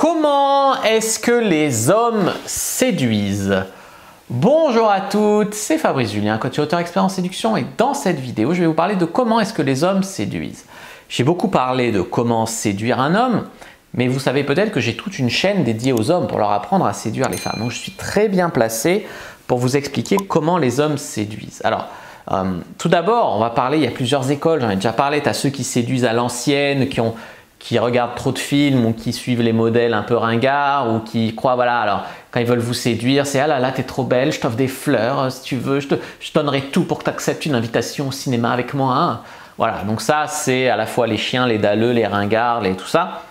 Comment est-ce que les hommes séduisent Bonjour à toutes, c'est Fabrice Julien, coach auteur expert en séduction et dans cette vidéo, je vais vous parler de comment est-ce que les hommes séduisent. J'ai beaucoup parlé de comment séduire un homme, mais vous savez peut-être que j'ai toute une chaîne dédiée aux hommes pour leur apprendre à séduire les femmes. Donc je suis très bien placé pour vous expliquer comment les hommes séduisent. Alors, euh, tout d'abord, on va parler, il y a plusieurs écoles, j'en ai déjà parlé, tu as ceux qui séduisent à l'ancienne, qui ont qui regardent trop de films ou qui suivent les modèles un peu ringards ou qui croient, voilà, alors quand ils veulent vous séduire, c'est ah là là, t'es trop belle, je t'offre des fleurs, si tu veux, je te, je donnerai tout pour que tu acceptes une invitation au cinéma avec moi. Hein. Voilà, donc ça, c'est à la fois les chiens, les dalleux, les ringards, les, tout ça.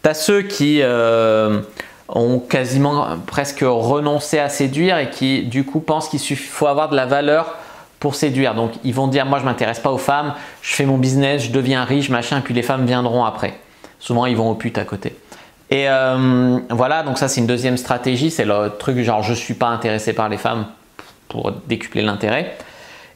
T'as ceux qui euh, ont quasiment presque renoncé à séduire et qui, du coup, pensent qu'il faut avoir de la valeur pour séduire. Donc, ils vont dire, moi, je m'intéresse pas aux femmes, je fais mon business, je deviens riche, machin, puis les femmes viendront après. Souvent, ils vont aux putes à côté. Et euh, voilà, donc ça c'est une deuxième stratégie, c'est le truc genre je suis pas intéressé par les femmes pour décupler l'intérêt.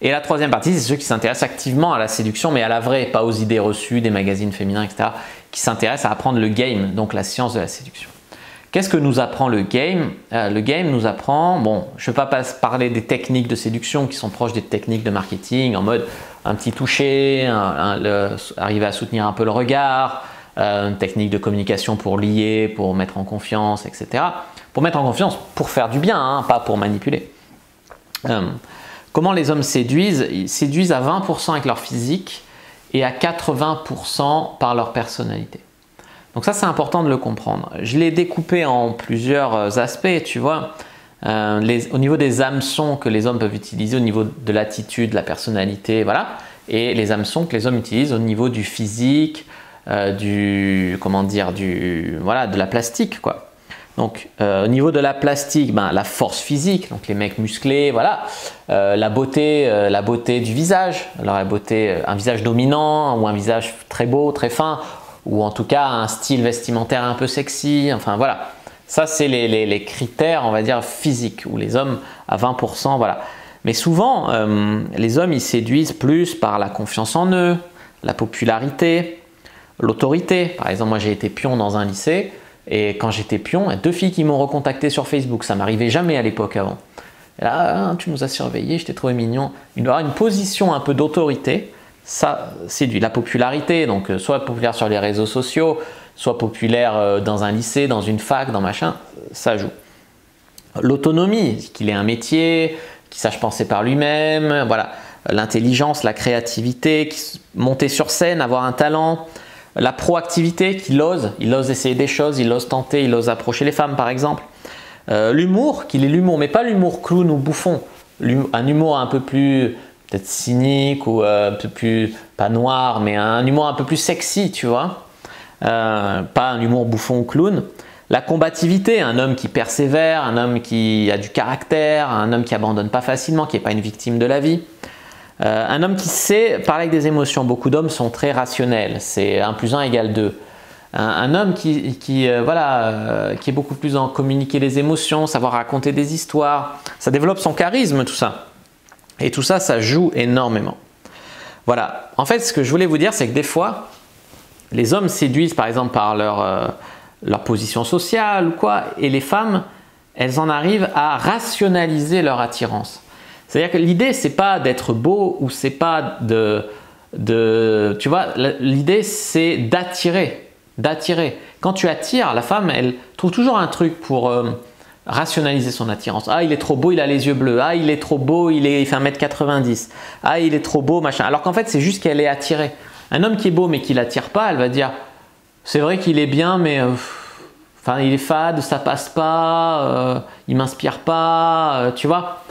Et la troisième partie, c'est ceux qui s'intéressent activement à la séduction, mais à la vraie, pas aux idées reçues des magazines féminins, etc., qui s'intéressent à apprendre le game, donc la science de la séduction. Qu'est-ce que nous apprend le game? Euh, Le game nous apprend, bon, je ne vais pas parler des techniques de séduction qui sont proches des techniques de marketing, en mode un petit toucher, arriver à soutenir un peu le regard, euh, une technique de communication pour lier, pour mettre en confiance, etc. Pour mettre en confiance, pour faire du bien, hein, pas pour manipuler. Euh, comment les hommes séduisent? Ils séduisent à 20% avec leur physique et à 80% par leur personnalité. Donc ça c'est important de le comprendre. Je l'ai découpé en plusieurs aspects, tu vois. Euh, au niveau des hameçons que les hommes peuvent utiliser, au niveau de l'attitude, la personnalité, voilà, et les hameçons que les hommes utilisent au niveau du physique, euh, du comment dire du voilà de la plastique quoi. Donc euh, au niveau de la plastique, ben, la force physique, donc les mecs musclés, voilà, euh, la beauté, la beauté du visage, alors la beauté, un visage dominant ou un visage très beau, très fin, ou en tout cas un style vestimentaire un peu sexy, enfin voilà. Ça c'est les, les, critères, on va dire physiques, où les hommes à 20%, voilà. Mais souvent, les hommes ils séduisent plus par la confiance en eux, la popularité, l'autorité. Par exemple, moi j'ai été pion dans un lycée et quand j'étais pion, deux filles qui m'ont recontacté sur Facebook. Ça m'arrivait jamais à l'époque avant. là, hein, tu nous as surveillé, je t'ai trouvé mignon. Il doit avoir une position un peu d'autorité. Ça séduit la popularité, donc euh, soit populaire sur les réseaux sociaux, soit populaire euh, dans un lycée, dans une fac, dans machin, ça joue. L'autonomie, qu'il ait un métier, qu'il sache penser par lui-même, voilà. L'intelligence, la créativité, monter sur scène, avoir un talent, la proactivité, qu'il ose, il ose essayer des choses, il ose tenter, il ose approcher les femmes par exemple. Euh, l'humour, qu'il ait l'humour, mais pas l'humour clown ou bouffon, un humour un peu plus peut-être cynique ou euh, un peu plus, pas noir, mais un humour un peu plus sexy, tu vois. Euh, pas un humour bouffon ou clown. La combativité, un homme qui persévère, un homme qui a du caractère, un homme qui abandonne pas facilement, qui n'est pas une victime de la vie. Euh, un homme qui sait parler avec des émotions, beaucoup d'hommes sont très rationnels, c'est 1 plus 1 égale 2. Un, homme qui, euh, voilà, euh, qui est beaucoup plus en communiquer les émotions, savoir raconter des histoires, ça développe son charisme, tout ça. Et tout ça, ça joue énormément. Voilà. En fait, ce que je voulais vous dire, c'est que des fois, les hommes séduisent par exemple par leur, leur position sociale ou quoi, et les femmes, elles en arrivent à rationaliser leur attirance. C'est-à-dire que l'idée, c'est pas d'être beau ou c'est pas de. Tu vois, l'idée, c'est d'attirer. D'attirer. Quand tu attires, la femme, elle trouve toujours un truc pour euh, rationaliser son attirance. Ah, il est trop beau, il a les yeux bleus. Ah, il est trop beau, il, est, il fait 1m90. Ah, il est trop beau, machin. Alors qu'en fait, c'est juste qu'elle est attirée. Un homme qui est beau mais qui l'attire pas, elle va dire c'est vrai qu'il est bien, mais. Euh, enfin, il est fade, ça passe pas, euh, il m'inspire pas, tu vois.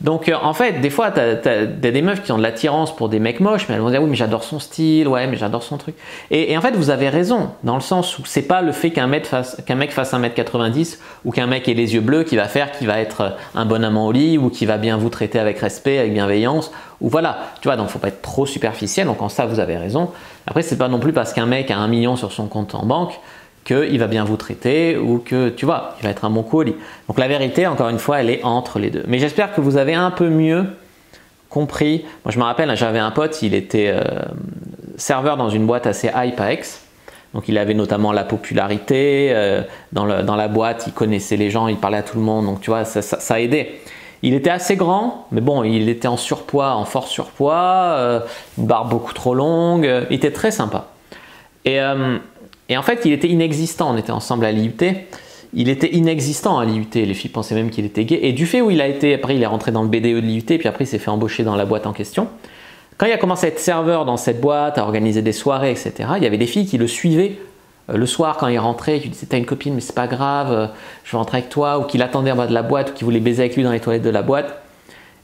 Donc euh, en fait, des fois, tu as, des meufs qui ont de l'attirance pour des mecs moches, mais elles vont dire oui, mais j'adore son style, ouais, mais j'adore son truc. Et, en fait, vous avez raison, dans le sens où c'est pas le fait qu'un mec fasse, qu'un mec fasse 1m90 ou qu'un mec ait les yeux bleus qui va faire qu'il va être un bon amant au lit ou qui va bien vous traiter avec respect, avec bienveillance, ou voilà. Tu vois, donc faut pas être trop superficiel, donc en ça, vous avez raison. Après, c'est pas non plus parce qu'un mec a un million sur son compte en banque qu'il va bien vous traiter ou que, tu vois, il va être un bon colis. Donc la vérité, encore une fois, elle est entre les deux. Mais j'espère que vous avez un peu mieux compris. Moi, je me rappelle, j'avais un pote, il était euh, serveur dans une boîte assez hype à Aix. Donc il avait notamment la popularité, euh, dans, la boîte, il connaissait les gens, il parlait à tout le monde, donc tu vois, ça, ça, a aidé. Il était assez grand, mais bon, il était en surpoids, en fort surpoids, euh, une barbe beaucoup trop longue, il était très sympa. Et, et, en fait, il était inexistant, on était ensemble à l'IUT, il était inexistant à l'IUT, les filles pensaient même qu'il était gay, et du fait où il a été, après il est rentré dans le BDE de l'IUT, puis après il s'est fait embaucher dans la boîte en question, quand il a commencé à être serveur dans cette boîte, à organiser des soirées, etc., il y avait des filles qui le suivaient euh, le soir quand il rentrait, qui lui disaient T'as une copine, mais c'est pas grave, euh, je vais rentrer avec toi, ou qu'il attendait en bas de la boîte, ou qu'il voulait baiser avec lui dans les toilettes de la boîte.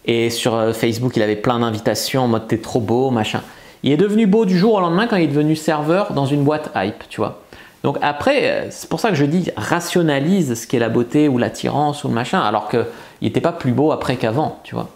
Et sur euh, Facebook, il avait plein d'invitations en mode T'es trop beau, machin. Il est devenu beau du jour au lendemain quand il est devenu serveur dans une boîte hype, tu vois. Donc après, c'est pour ça que je dis rationalise ce qu'est la beauté ou l'attirance ou le machin, alors qu'il n'était pas plus beau après qu'avant, tu vois.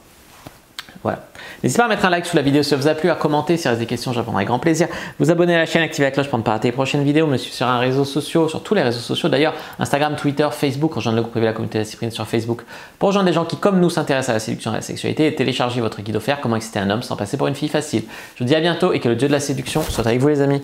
Voilà. N'hésitez pas à mettre un like sous la vidéo si ça vous a plu, à commenter si vous avez des questions, je répondrai avec grand plaisir. Vous abonner à la chaîne, activer la cloche pour ne pas rater les prochaines vidéos, me suivre sur un réseau social, sur tous les réseaux sociaux d'ailleurs, Instagram, Twitter, Facebook, rejoindre le groupe privé de la communauté de la cyprine sur Facebook, pour rejoindre des gens qui comme nous s'intéressent à la séduction et à la sexualité et télécharger votre guide offert comment exciter un homme sans passer pour une fille facile. Je vous dis à bientôt et que le dieu de la séduction soit avec vous les amis.